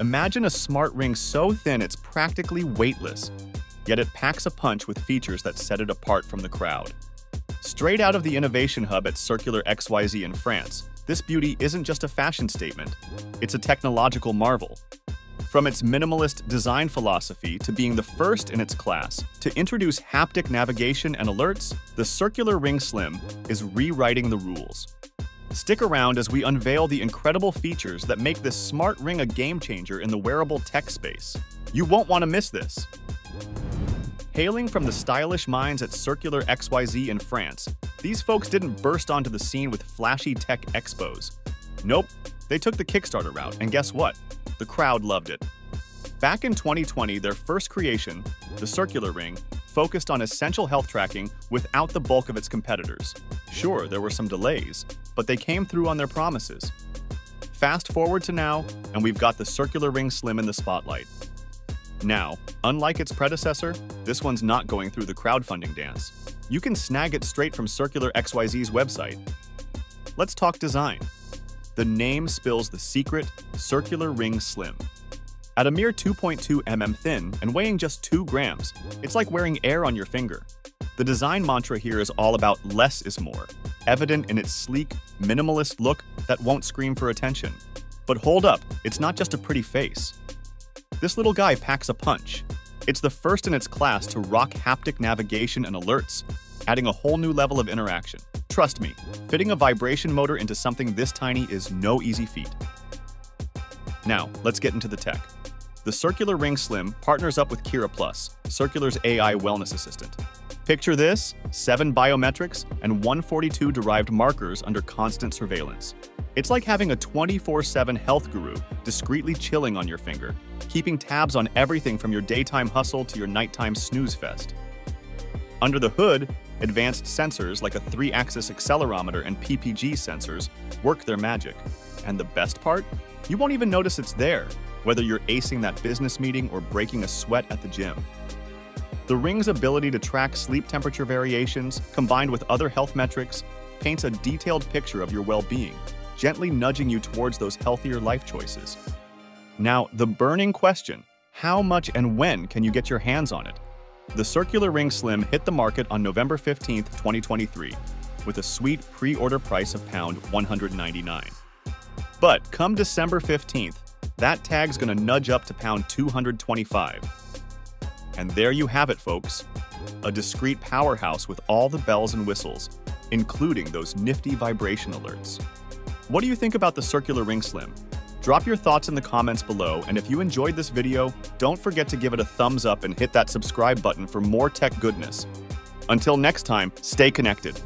Imagine a smart ring so thin it's practically weightless, yet it packs a punch with features that set it apart from the crowd. Straight out of the innovation hub at Circular XYZ in France, this beauty isn't just a fashion statement, it's a technological marvel. From its minimalist design philosophy to being the first in its class to introduce haptic navigation and alerts, the Circular Ring Slim is rewriting the rules. Stick around as we unveil the incredible features that make this smart ring a game changer in the wearable tech space. You won't want to miss this. Hailing from the stylish minds at Circular XYZ in France, these folks didn't burst onto the scene with flashy tech expos. Nope, they took the Kickstarter route, and guess what? The crowd loved it. Back in 2020, their first creation, the Circular Ring, focused on essential health tracking without the bulk of its competitors. Sure, there were some delays, but they came through on their promises. Fast forward to now, and we've got the Circular Ring Slim in the spotlight. Now, unlike its predecessor, this one's not going through the crowdfunding dance. You can snag it straight from Circular XYZ's website. Let's talk design. The name spills the secret Circular Ring Slim. At a mere 2.2 mm thin and weighing just 2 grams, it's like wearing air on your finger. The design mantra here is all about less is more, evident in its sleek, minimalist look that won't scream for attention. But hold up, it's not just a pretty face. This little guy packs a punch. It's the first in its class to rock haptic navigation and alerts, adding a whole new level of interaction. Trust me, fitting a vibration motor into something this tiny is no easy feat. Now, let's get into the tech. The Circular Ring Slim partners up with Kira Plus, Circular's AI wellness assistant. Picture this, 7 biometrics and 142 derived markers under constant surveillance. It's like having a 24-7 health guru discreetly chilling on your finger, keeping tabs on everything from your daytime hustle to your nighttime snooze fest. Under the hood, advanced sensors like a 3-axis accelerometer and PPG sensors work their magic. And the best part? You won't even notice it's there, whether you're acing that business meeting or breaking a sweat at the gym. The ring's ability to track sleep temperature variations, combined with other health metrics, paints a detailed picture of your well-being, gently nudging you towards those healthier life choices. Now, the burning question, how much and when can you get your hands on it? The Circular Ring Slim hit the market on November 15, 2023, with a sweet pre-order price of pound 199. But come December 15th, that tag's gonna nudge up to pound 225. And there you have it, folks. A discreet powerhouse with all the bells and whistles, including those nifty vibration alerts. What do you think about the Circular Ring Slim? Drop your thoughts in the comments below, and if you enjoyed this video, don't forget to give it a thumbs up and hit that subscribe button for more tech goodness. Until next time, stay connected.